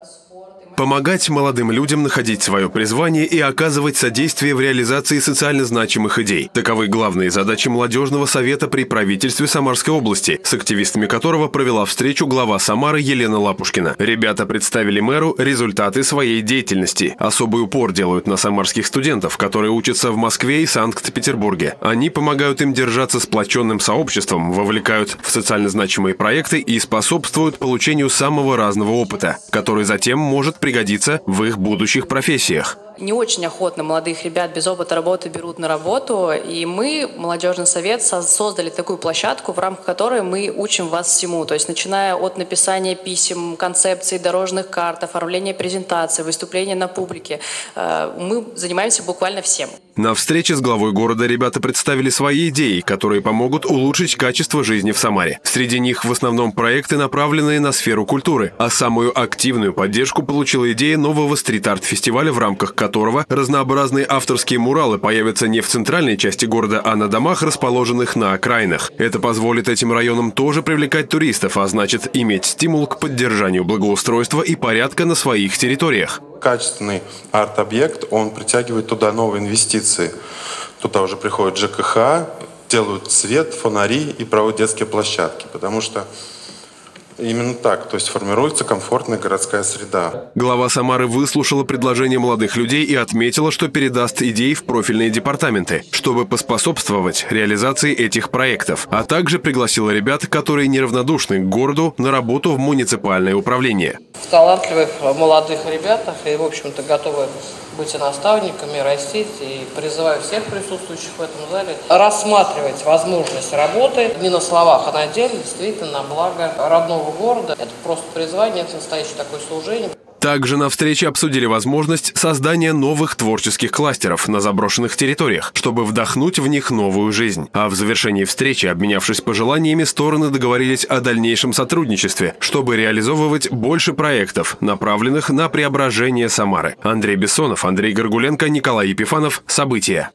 Nosso Помогать молодым людям находить свое призвание и оказывать содействие в реализации социально значимых идей. Таковы главные задачи молодежного совета при правительстве Самарской области, с активистами которого провела встречу глава Самары Елена Лапушкина. Ребята представили мэру результаты своей деятельности. Особый упор делают на самарских студентов, которые учатся в Москве и Санкт-Петербурге. Они помогают им держаться сплоченным сообществом, вовлекают в социально значимые проекты и способствуют получению самого разного опыта, который затем может пригодиться в их будущих профессиях не очень охотно молодых ребят без опыта работы берут на работу. И мы, молодежный совет, создали такую площадку, в рамках которой мы учим вас всему. То есть начиная от написания писем, концепций, дорожных карт, оформления презентаций, выступления на публике. Э, мы занимаемся буквально всем. На встрече с главой города ребята представили свои идеи, которые помогут улучшить качество жизни в Самаре. Среди них в основном проекты, направленные на сферу культуры, а самую активную поддержку получила идея нового стрит-арт-фестиваля, в рамках которого разнообразные авторские муралы появятся не в центральной части города, а на домах, расположенных на окраинах. Это позволит этим районам тоже привлекать туристов, а значит иметь стимул к поддержанию благоустройства и порядка на своих территориях качественный арт-объект, он притягивает туда новые инвестиции. Туда уже приходят ЖКХ, делают свет, фонари и проводят детские площадки, потому что Именно так, то есть формируется комфортная городская среда. Глава Самары выслушала предложения молодых людей и отметила, что передаст идеи в профильные департаменты, чтобы поспособствовать реализации этих проектов, а также пригласила ребят, которые неравнодушны к городу, на работу в муниципальное управление. В талантливых молодых ребятах и, в общем-то, готовы быть и наставниками, растить. И призываю всех присутствующих в этом зале рассматривать возможность работы не на словах, а на деле, действительно, на благо родного города. Это просто призвание, это настоящее такое служение. Также на встрече обсудили возможность создания новых творческих кластеров на заброшенных территориях, чтобы вдохнуть в них новую жизнь. А в завершении встречи, обменявшись пожеланиями, стороны договорились о дальнейшем сотрудничестве, чтобы реализовывать больше проектов, направленных на преображение Самары. Андрей Бессонов, Андрей Горгуленко, Николай Епифанов. События.